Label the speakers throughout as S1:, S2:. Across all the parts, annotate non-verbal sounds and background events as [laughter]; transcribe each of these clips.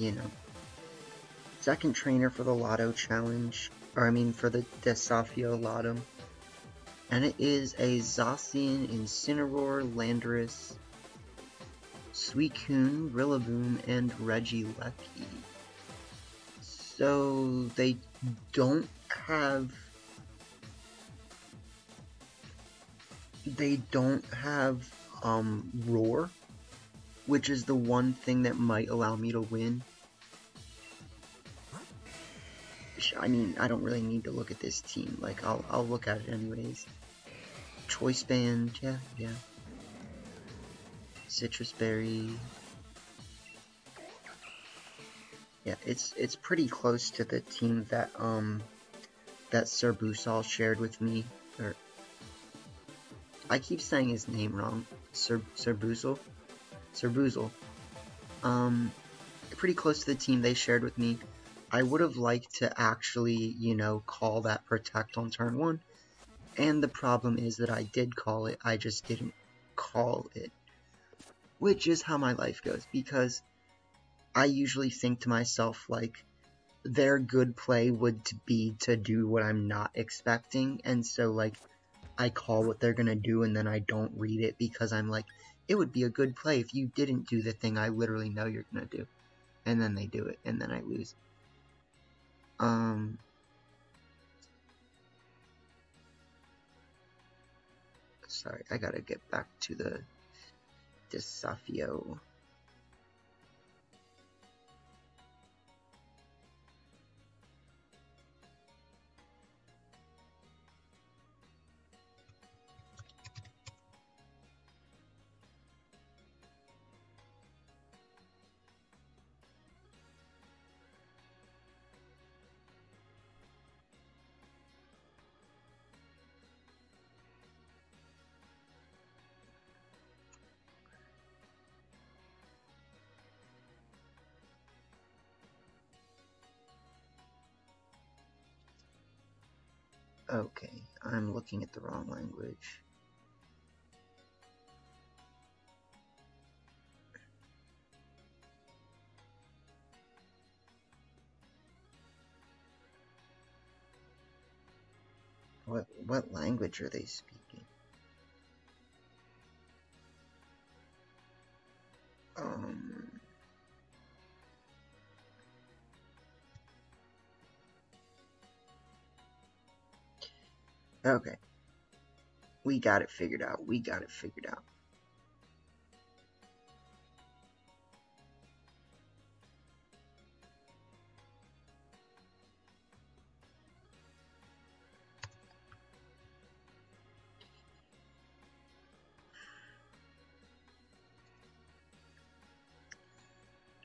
S1: you know. Second trainer for the Latam Challenge, or I mean for the Desafio Latam. And it is a Zacian, Incineroar, Landorus, Suicune, Rillaboom, and Regieleki. So they don't have they don't have um, Roar, which is the one thing that might allow me to win. I mean, I don't really need to look at this team. Like, I'll, I'll look at it anyways. Choice Band, yeah, yeah. Citrus Berry. Yeah, it's it's pretty close to the team that um that Sir Busal shared with me, or I keep saying his name wrong. Sir Sir Boozle? Sir Boozle. Um, pretty close to the team they shared with me. I would have liked to actually, you know, call that protect on turn one. And the problem is that I did call it, I just didn't call it. Which is how my life goes, because I usually think to myself, like, their good play would be to do what I'm not expecting, and so, like, I call what they're gonna do and then I don't read it because I'm like, it would be a good play if you didn't do the thing I literally know you're gonna do. And then they do it, and then I lose. Um. Sorry, I gotta get back to the Desafio. Okay, I'm looking at the wrong language. What what language are they speaking? Um Okay. We got it figured out. We got it figured out.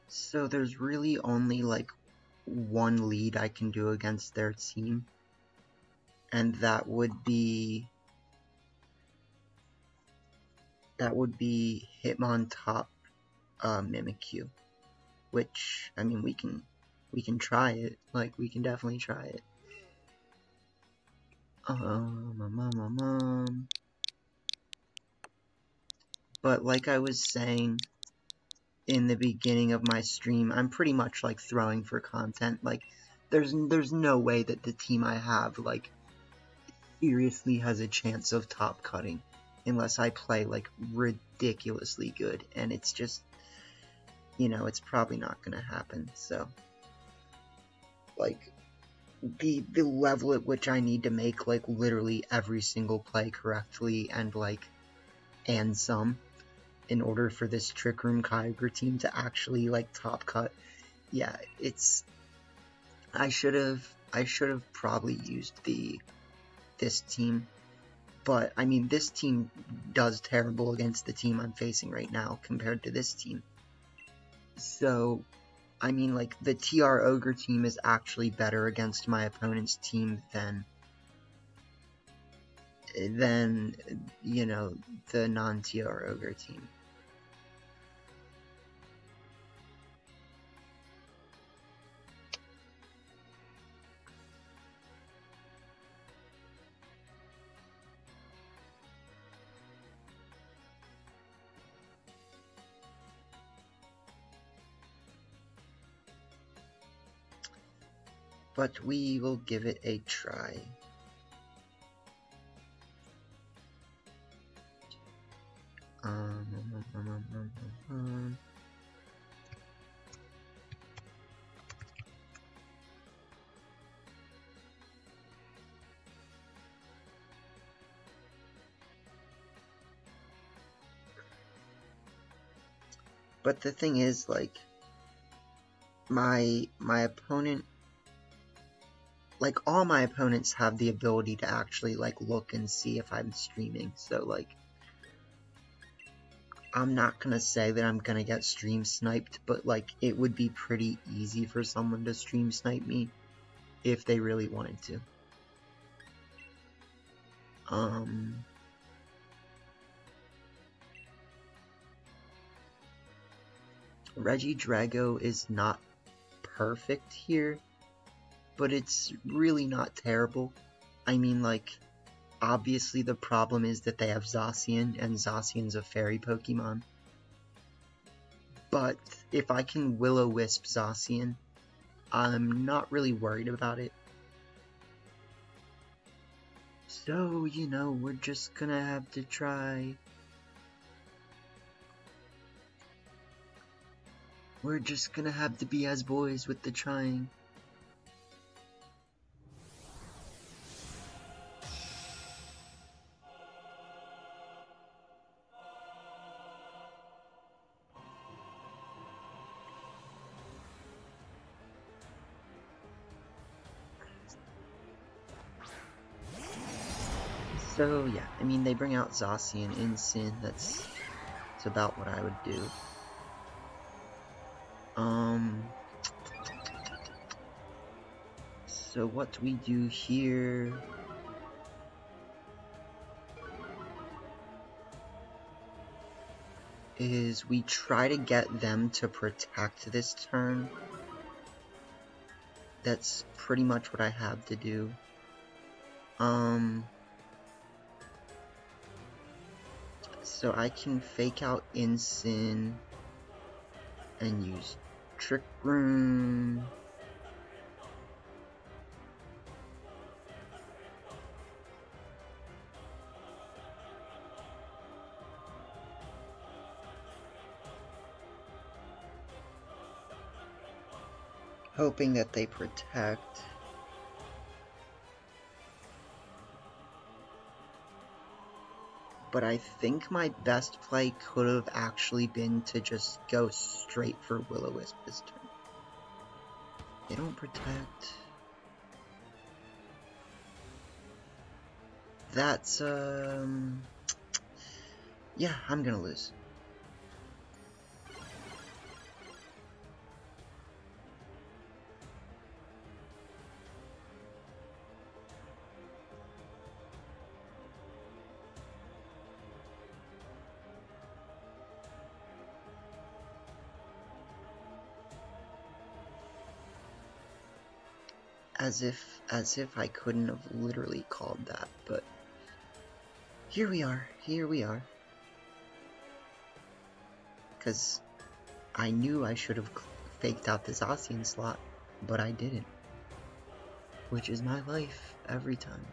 S1: So there's really only like one lead I can do against their team and that would be that would be Hitmontop uh, Mimikyu, which I mean we can we can try it, like we can definitely try it. Um, um, um, um, but like I was saying in the beginning of my stream, I'm pretty much like throwing for content. Like there's there's no way that the team I have like seriously has a chance of top cutting unless I play like ridiculously good and it's just you know it's probably not gonna happen so. Like the the level at which I need to make like literally every single play correctly and like and some in order for this Trick Room Kyogre team to actually like top cut yeah it's I should have I should have probably used the this team. But, I mean, this team does terrible against the team I'm facing right now compared to this team. So, I mean, like, the TR Ogre team is actually better against my opponent's team than, than, you know, the non-TR Ogre team. But we will give it a try. Um, um, um, but the thing is, like, my my opponent like all my opponents have the ability to actually like look and see if I'm streaming. So like I'm not gonna say that I'm gonna get stream sniped, but like it would be pretty easy for someone to stream snipe me if they really wanted to. Um Regidrago is not perfect here but it's really not terrible. I mean, like, obviously the problem is that they have Zacian, and Zacian's a fairy Pokemon. But if I can Will-O-Wisp Zacian, I'm not really worried about it. So, you know, we're just gonna have to try. We're just gonna have to be as boys with the trying. Out Zacian Incin, that's that's about what I would do. Um So what we do here is we try to get them to protect this turn. That's pretty much what I have to do. Um So I can fake out Incin and use Trick Room. Hoping that they protect. But I think my best play could have actually been to just go straight for Will-O-Wisp this turn. They don't protect. That's, um... Yeah, I'm gonna lose. As if as if I couldn't have literally called that, but here we are, here we are. Because I knew I should have faked out this Zacian slot, but I didn't. Which is my life every time.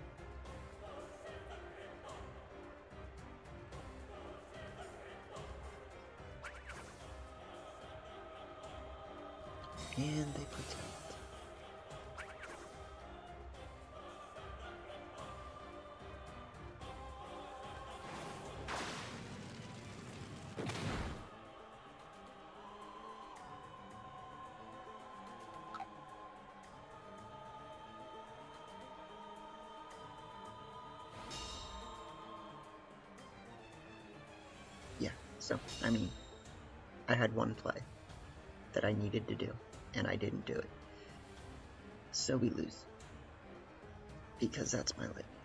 S1: So, I mean, I had one play that I needed to do, and I didn't do it. So we lose. Because that's my life.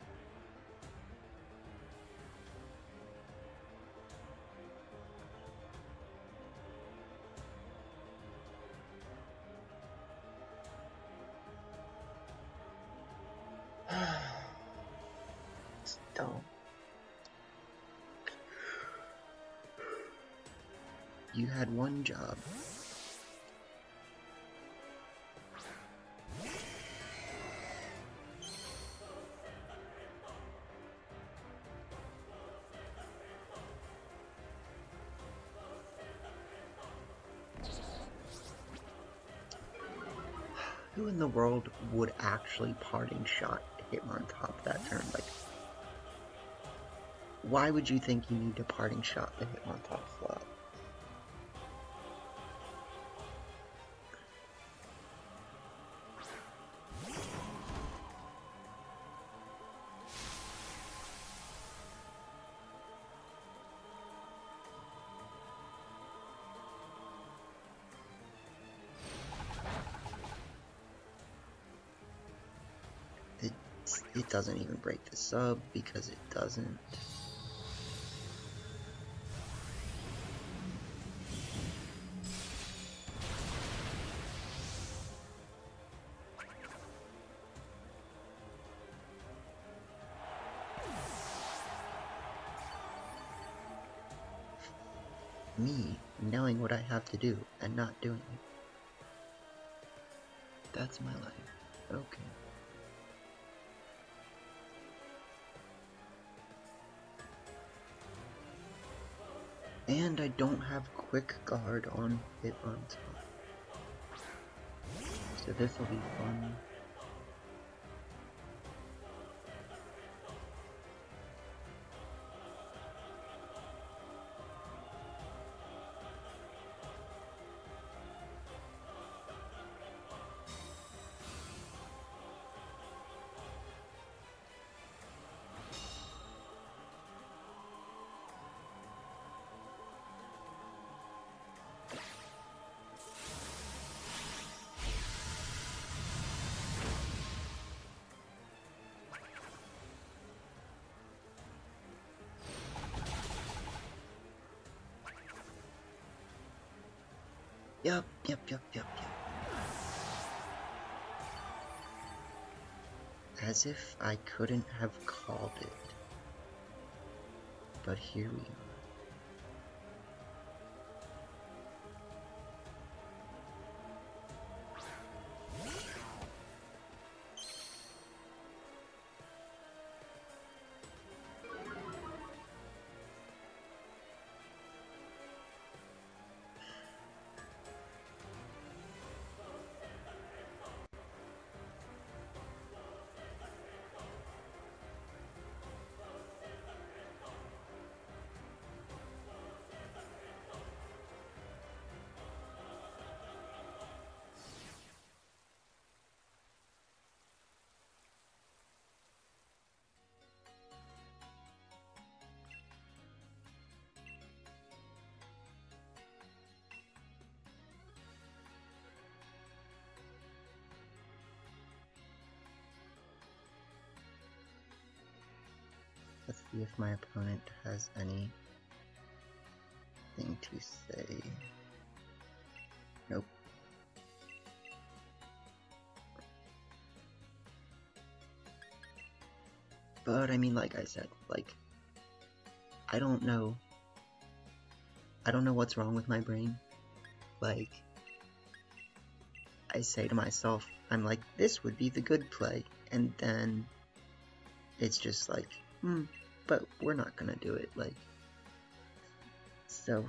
S1: job. Who in the world would actually parting shot Hitmontop that turn? Like, why would you think you need a parting shot to Hitmontop flop? It, doesn't even break the sub because it doesn't. Me knowing what I have to do and not doing it. That's my life. Okay. I don't have quick guard on it on top. So this will be fun. Yep, yep, yep, yep, yep. As if I couldn't have called it. But here we are. See if my opponent has anything to say. Nope. But I mean, like I said, like, I don't know. I don't know what's wrong with my brain. Like, I say to myself, I'm like, this would be the good play. And then it's just like, hmm, but we're not gonna do it. Like, so.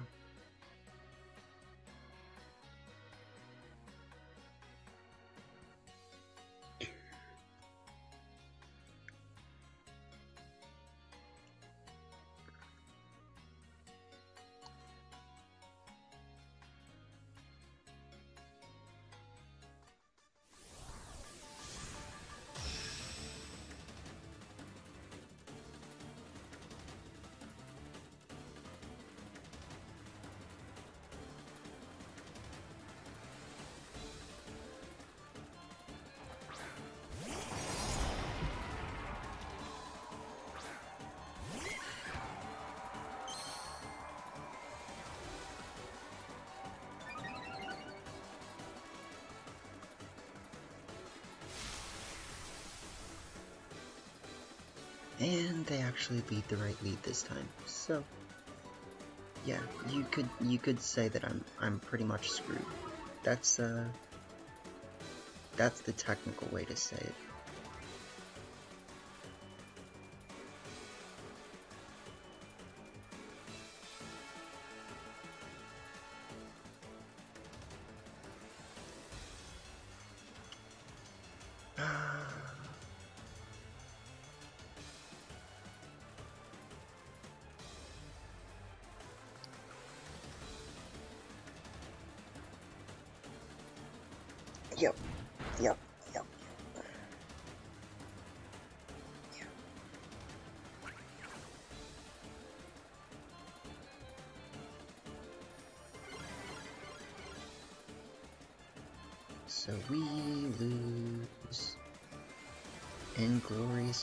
S1: And they actually lead the right lead this time. So yeah, you could you could say that I'm I'm pretty much screwed. That's uh that's the technical way to say it.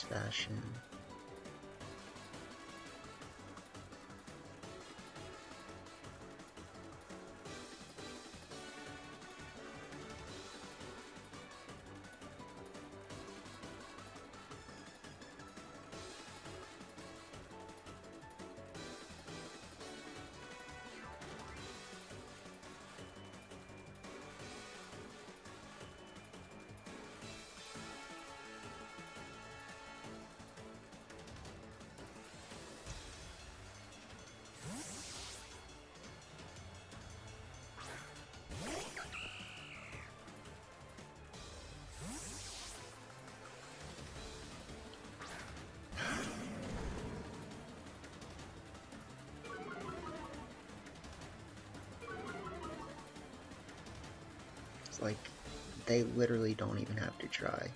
S1: Fashion. Like they literally don't even have to try.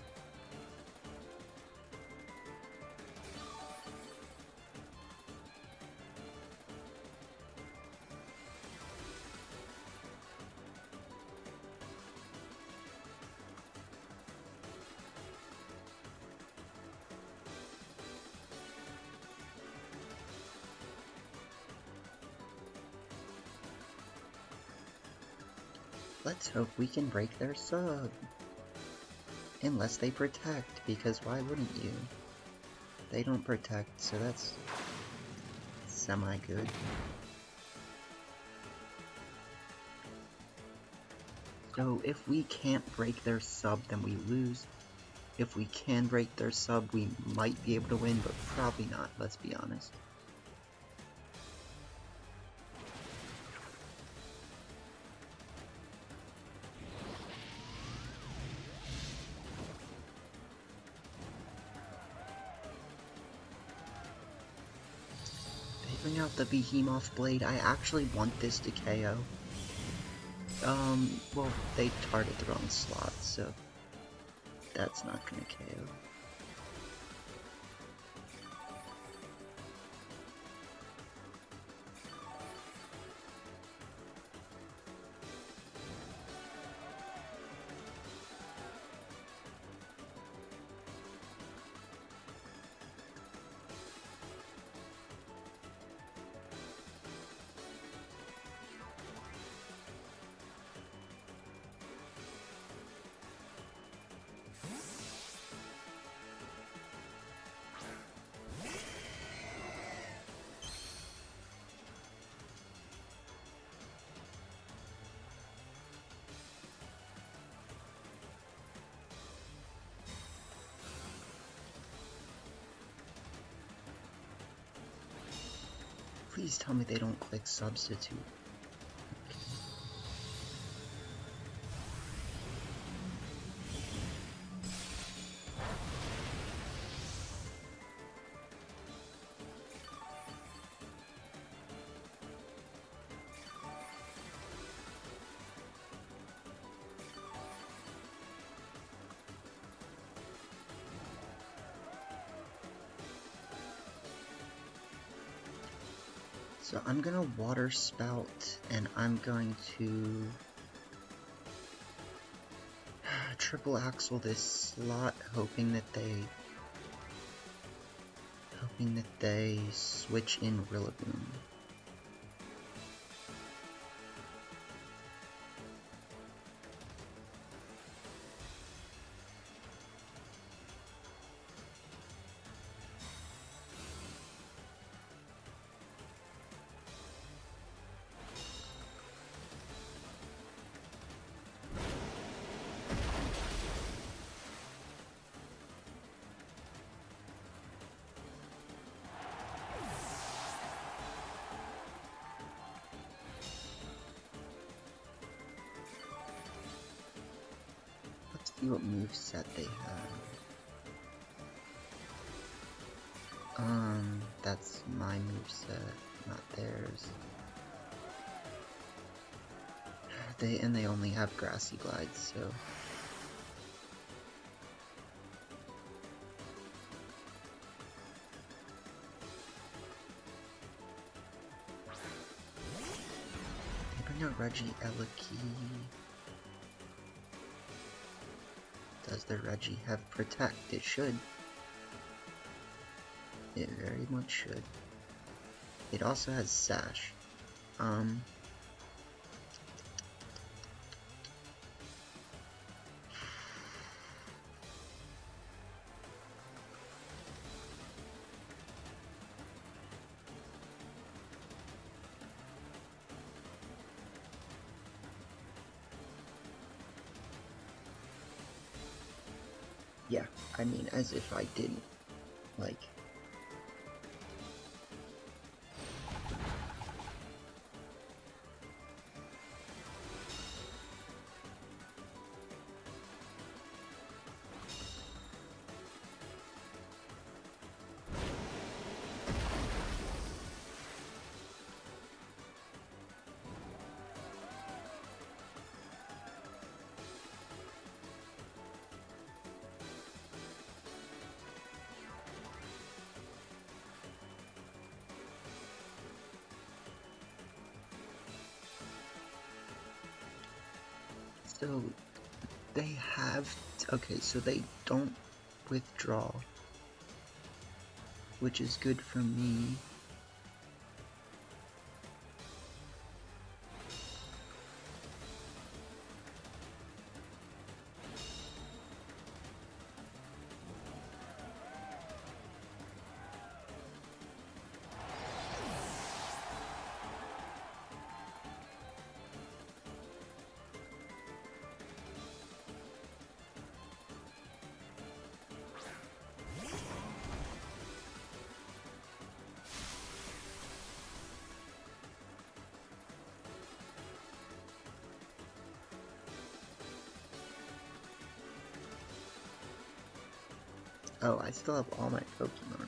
S1: Hope we can break their sub. Unless they protect, because why wouldn't you? They don't protect, so that's semi-good. So if we can't break their sub, then we lose. If we can break their sub, we might be able to win, but probably not, let's be honest. Bring out the Behemoth Blade. I actually want this to KO. Um, well, they target the wrong slot, so that's not gonna KO. Please tell me they don't click substitute. I'm gonna water spout and I'm going to [sighs] triple axel this slot hoping that they hoping that they switch in Rillaboom. See what moveset they have. Um, that's my moveset, not theirs. They and they only have grassy glides, so Regieleki. The Reggie have Protect? It should. It very much should. It also has Sash. Um, yeah, I mean, as if I didn't, like, okay, so they don't withdraw, which is good for me. Oh, I still have all my Pokemon.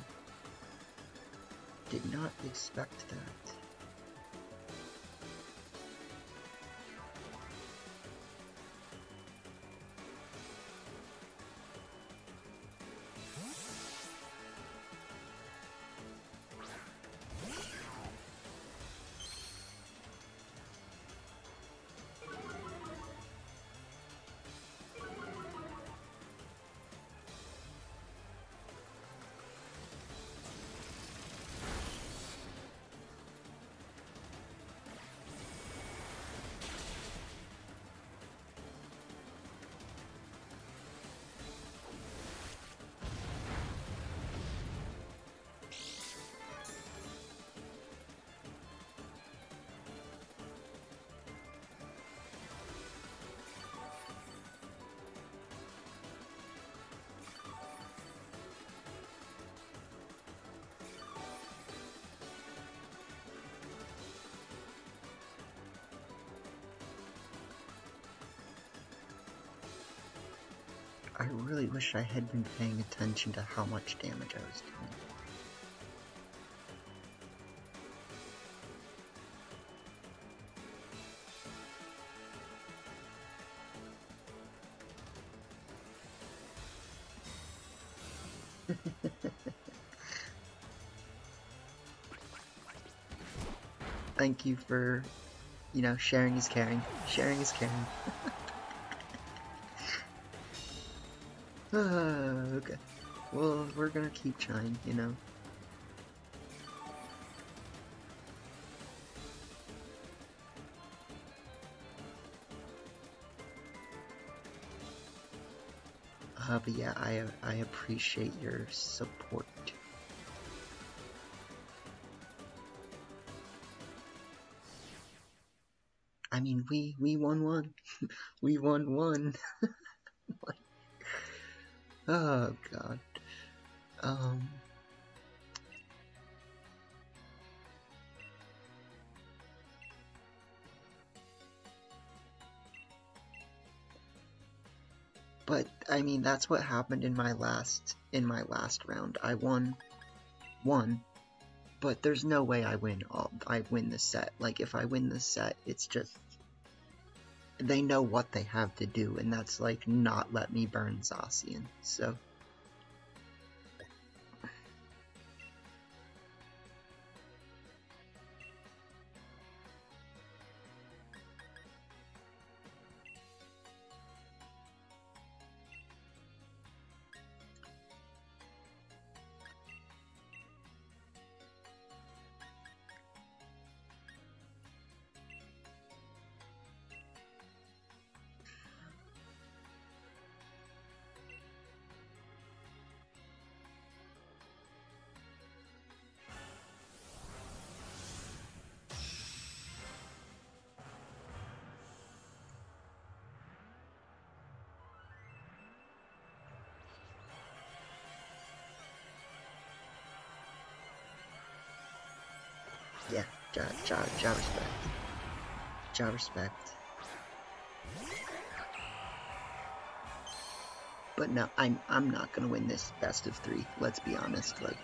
S1: Did not expect that. I really wish I had been paying attention to how much damage I was doing. [laughs] Thank you for, you know, sharing is caring. Sharing is caring. [laughs] okay. Well, we're gonna keep trying, you know. Uh, but yeah, I I appreciate your support. I mean, we we won one. [laughs] we won one. [laughs] Oh god. Um But I mean that's what happened in my last in my last round. I won one, but there's no way I win all I win the set. Like if I win the set, it's just they know what they have to do, and that's like not let me burn Zacian. So. Yeah, job, job, job respect. Job respect. But no, I'm I'm not gonna win this best of three. Let's be honest. Like,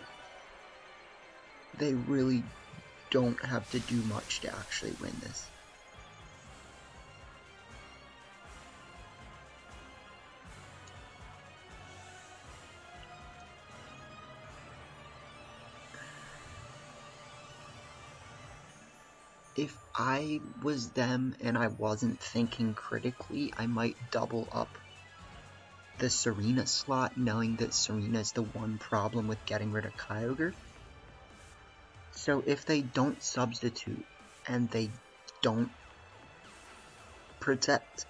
S1: they really don't have to do much to actually win this. If I was them and I wasn't thinking critically, I might double up the Serena slot, knowing that Serena is the one problem with getting rid of Kyogre. So if they don't substitute and they don't protect,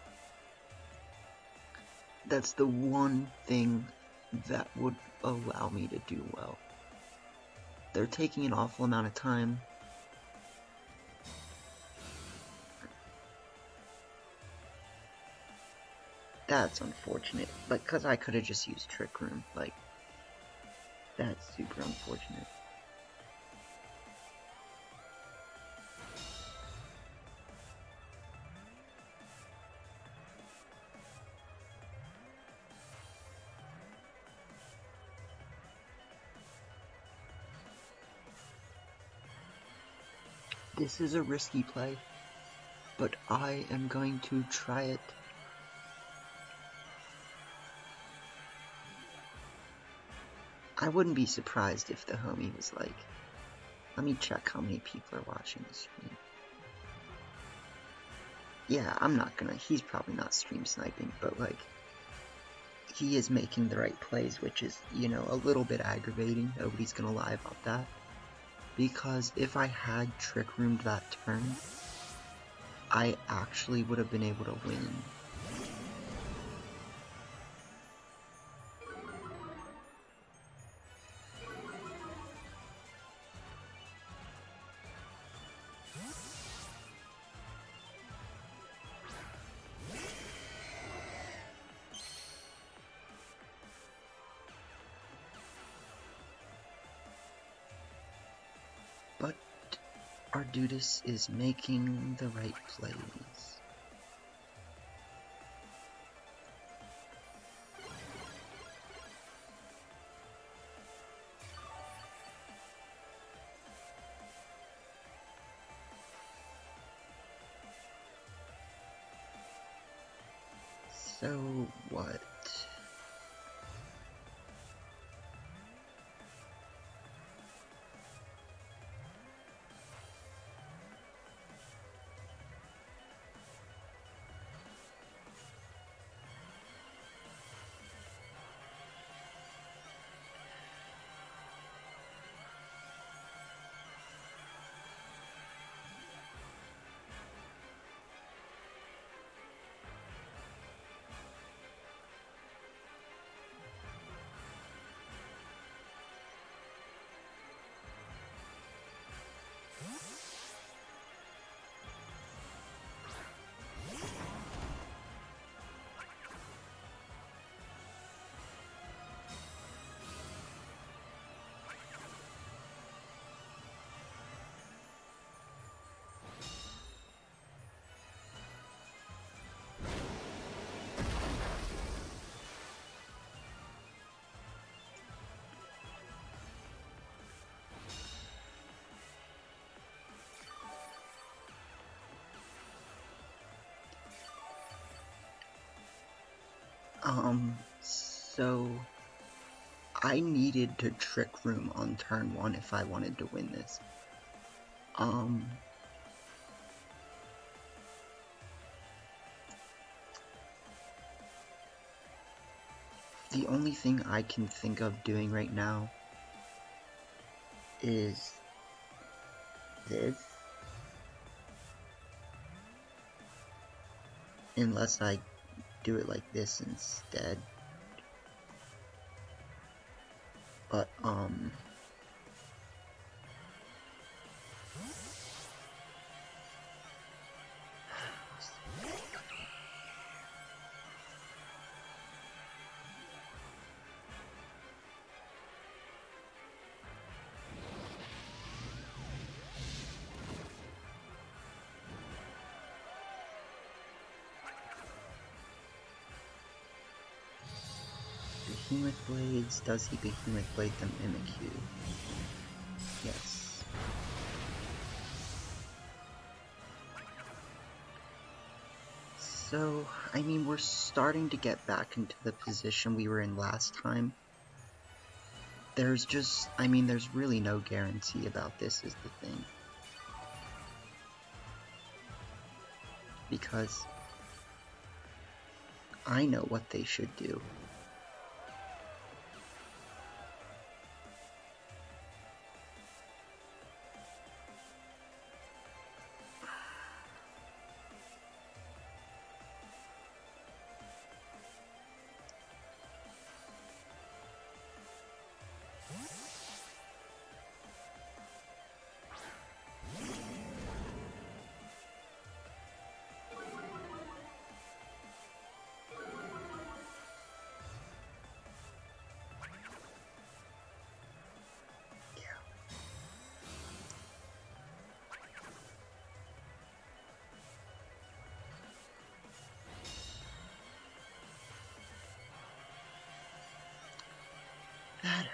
S1: that's the one thing that would allow me to do well. They're taking an awful amount of time That's unfortunate. Like, cause I could have just used Trick Room. Like, that's super unfortunate. This is a risky play, but I am going to try it. I wouldn't be surprised if the homie was like, let me check how many people are watching the stream. Yeah, I'm not gonna, he's probably not stream sniping, but like, he is making the right plays, which is, you know, a little bit aggravating. Nobody's gonna lie about that. Because if I had Trick Roomed that turn, I actually would have been able to win Ardutus is making the right plays. Um, so I needed to trick room on turn one if I wanted to win this. Um, the only thing I can think of doing right now is this. Unless I do it like this instead. But, um... Does he Behemoth Blade them Mimikyu? Yes. So, I mean, we're starting to get back into the position we were in last time. There's just, I mean, there's really no guarantee about this is the thing. Because I know what they should do.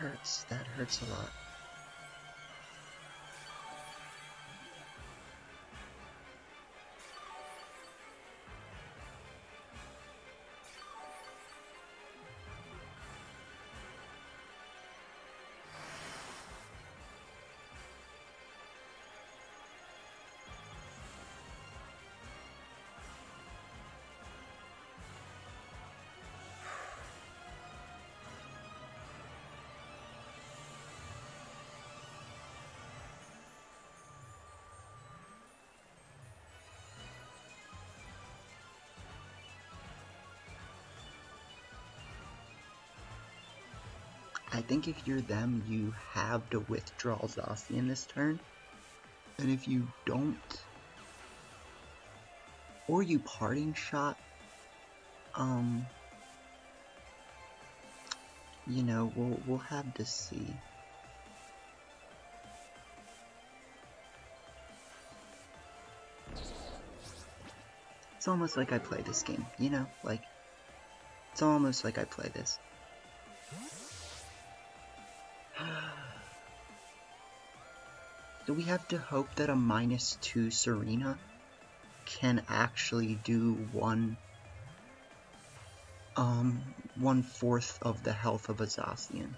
S1: Hurts. That hurts a lot. I think if you're them, you have to withdraw Zacian this turn. And if you don't, or you parting shot, um, you know, we'll, we'll have to see. It's almost like I play this game, you know, like, it's almost like I play this. So we have to hope that a minus 2 Serena can actually do one um one fourth of the health of a Zacian.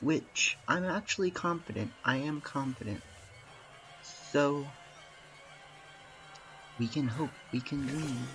S1: Which I'm actually confident. I am confident. So we can hope, we can dream.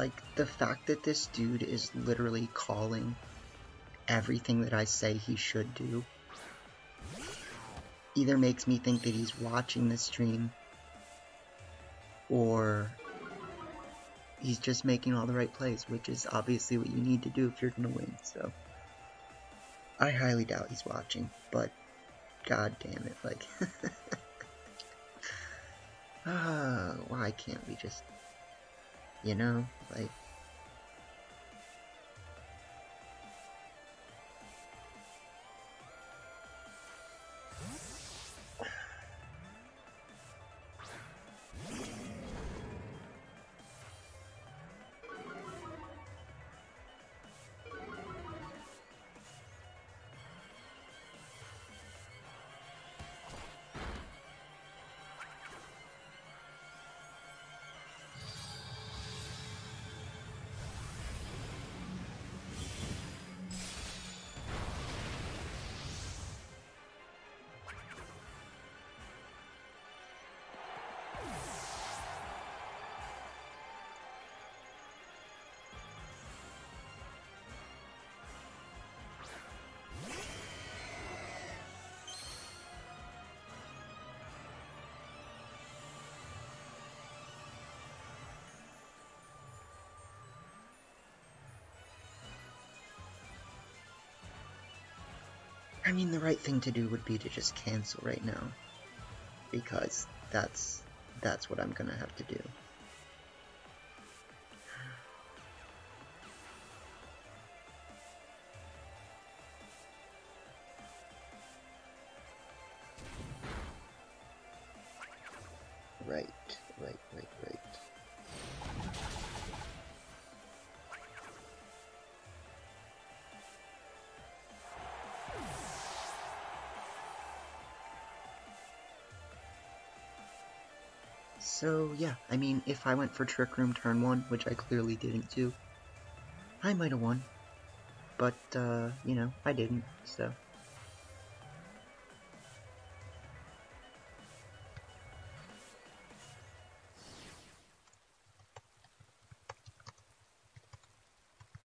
S1: Like, the fact that this dude is literally calling everything that I say he should do either makes me think that he's watching the stream or he's just making all the right plays, which is obviously what you need to do if you're going to win. So I highly doubt he's watching, but god damn it, like... [laughs] [sighs] why can't we just... You know, like... I mean, the right thing to do would be to just cancel right now. Because that's that's what I'm gonna have to do. So, yeah, I mean, if I went for Trick Room turn 1, which I clearly didn't do, I might have won. But, uh, you know, I didn't, so...